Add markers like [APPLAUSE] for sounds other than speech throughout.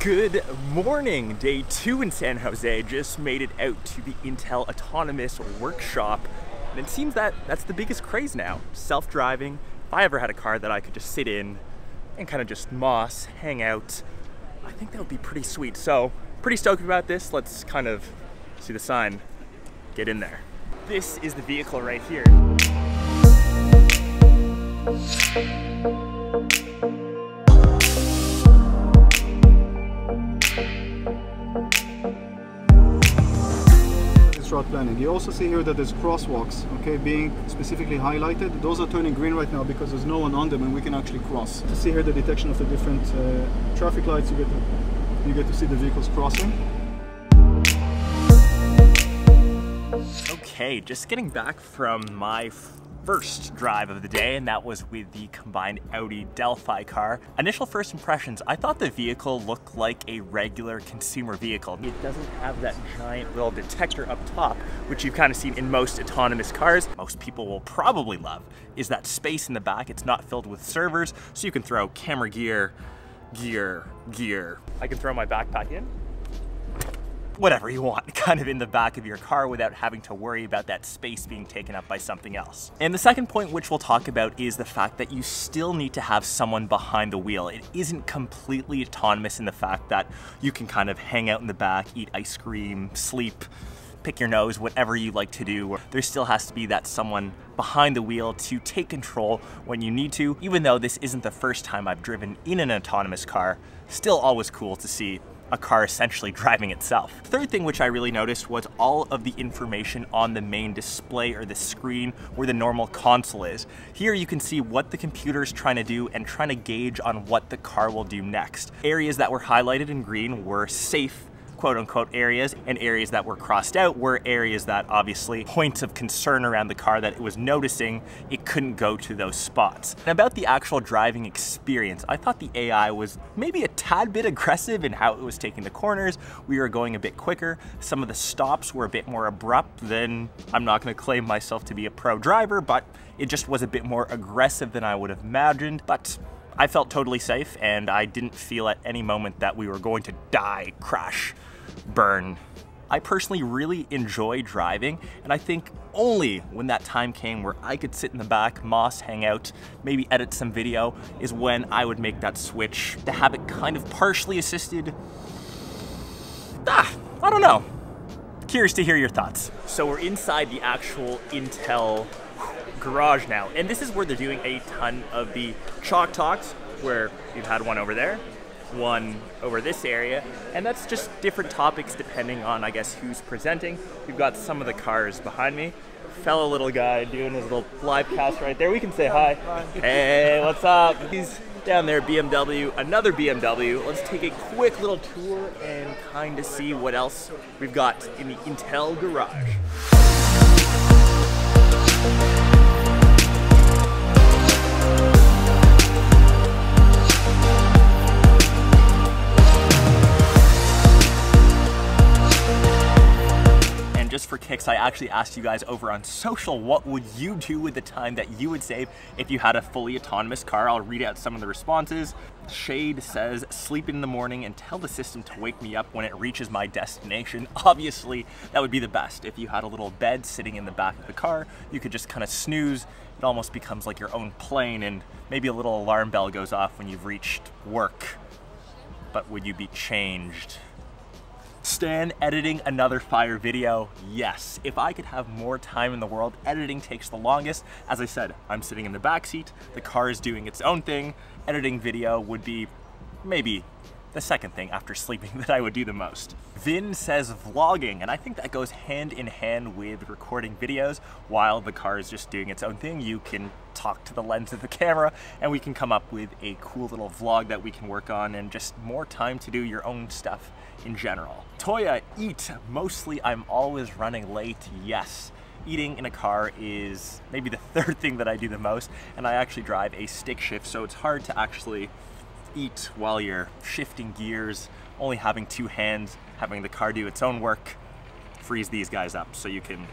Good morning! Day two in San Jose just made it out to the Intel Autonomous Workshop. And it seems that that's the biggest craze now. Self-driving. If I ever had a car that I could just sit in and kind of just moss, hang out, I think that would be pretty sweet. So, pretty stoked about this. Let's kind of see the sign, get in there. This is the vehicle right here. Planning. You also see here that there's crosswalks, okay, being specifically highlighted. Those are turning green right now because there's no one on them and we can actually cross. To see here the detection of the different uh, traffic lights, you get, to, you get to see the vehicles crossing. Okay, just getting back from my first drive of the day, and that was with the combined Audi Delphi car. Initial first impressions, I thought the vehicle looked like a regular consumer vehicle. It doesn't have that giant little detector up top, which you've kind of seen in most autonomous cars. Most people will probably love is that space in the back. It's not filled with servers, so you can throw camera gear, gear, gear. I can throw my backpack in whatever you want [LAUGHS] kind of in the back of your car without having to worry about that space being taken up by something else. And the second point which we'll talk about is the fact that you still need to have someone behind the wheel. It isn't completely autonomous in the fact that you can kind of hang out in the back, eat ice cream, sleep, pick your nose, whatever you like to do. There still has to be that someone behind the wheel to take control when you need to. Even though this isn't the first time I've driven in an autonomous car, still always cool to see a car essentially [LAUGHS] driving itself. Third thing which I really noticed was all of the information on the main display or the screen where the normal console is. Here you can see what the computer is trying to do and trying to gauge on what the car will do next. Areas that were highlighted in green were safe quote unquote areas and areas that were crossed out were areas that obviously points of concern around the car that it was noticing it couldn't go to those spots. And about the actual driving experience, I thought the AI was maybe a tad bit aggressive in how it was taking the corners. We were going a bit quicker. Some of the stops were a bit more abrupt than, I'm not gonna claim myself to be a pro driver, but it just was a bit more aggressive than I would have imagined. But I felt totally safe and I didn't feel at any moment that we were going to die, crash, burn. I personally really enjoy driving, and I think only when that time came where I could sit in the back, moss, hang out, maybe edit some video, is when I would make that switch to have it kind of partially assisted. Ah, I don't know. Curious to hear your thoughts. So we're inside the actual Intel garage now, and this is where they're doing a ton of the chalk talks, where you've had one over there, one over this area, and that's just different topics depending on, I guess, who's presenting. We've got some of the cars behind me. Fellow little guy doing his little live cast right there. We can say hi. Hey, what's up? He's down there, BMW, another BMW. Let's take a quick little tour and kind of see what else we've got in the Intel garage. Just for kicks, I actually asked you guys over on social, what would you do with the time that you would save if you had a fully autonomous car? I'll read out some of the responses. Shade says, sleep in the morning and tell the system to wake me up when it reaches my destination. [LAUGHS] Obviously, that would be the best. If you had a little bed sitting in the back of the car, you could just kind of snooze. It almost becomes like your own plane and maybe a little alarm bell goes off when you've reached work. But would you be changed? Stan editing another fire video? Yes. If I could have more time in the world, editing takes the longest. As I said, I'm sitting in the back seat, the car is doing its own thing. Editing video would be maybe the second thing after sleeping [LAUGHS] that I would do the most. Vin says vlogging, and I think that goes hand in hand with recording videos. While the car is just doing its own thing, you can talk to the lens of the camera and we can come up with a cool little vlog that we can work on and just more time to do your own stuff in general. Toya, eat. Mostly I'm always running late, yes eating in a car is maybe the [LAUGHS] third thing that I do the most, and I actually drive a stick shift, so it's hard to actually eat while you're shifting gears, only having two hands, having the car do its own work, frees these guys up so you can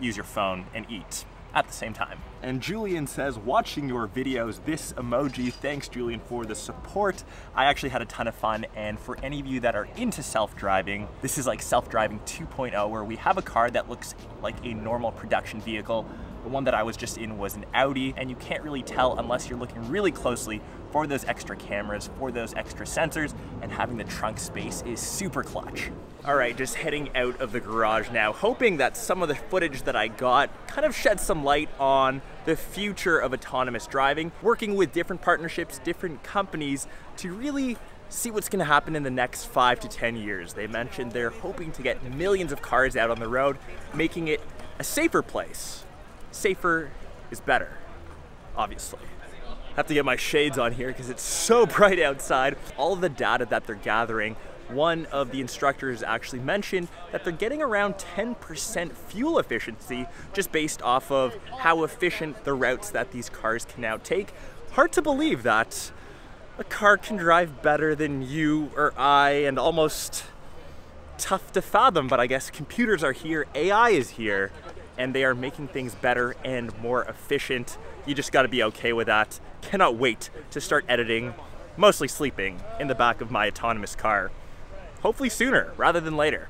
use your phone and eat. at the same time. And Julian says, watching your videos, this emoji, thanks Julian for the support. I actually had a ton of fun, and for any of you that are into self-driving, this is like self-driving 2.0, where we have a car that looks like a normal production vehicle, the one that I was just in was an Audi, and you can't really tell unless you're looking really closely for those extra cameras, for those extra sensors, and having the trunk space is super clutch. All right, just heading out of the garage now, hoping that some of the footage that I got kind of sheds some light on the future of autonomous driving, working with different partnerships, different companies to really see what's gonna happen in the next five to 10 years. They mentioned they're hoping to get millions of cars out on the road, making it a safer place safer is better, obviously. Have to get my shades on here because it's so [LAUGHS] bright outside. All the data that they're gathering, one of the instructors actually mentioned that they're getting around 10% fuel efficiency just based off of how efficient the routes that these cars can now take. Hard to believe that a car can drive better than you or I and almost tough to fathom, but I guess computers are here, AI is here, and they are making things better and more efficient. You just gotta be okay with that. Cannot wait to start editing, mostly sleeping, in the back of my autonomous car. Hopefully sooner rather than later.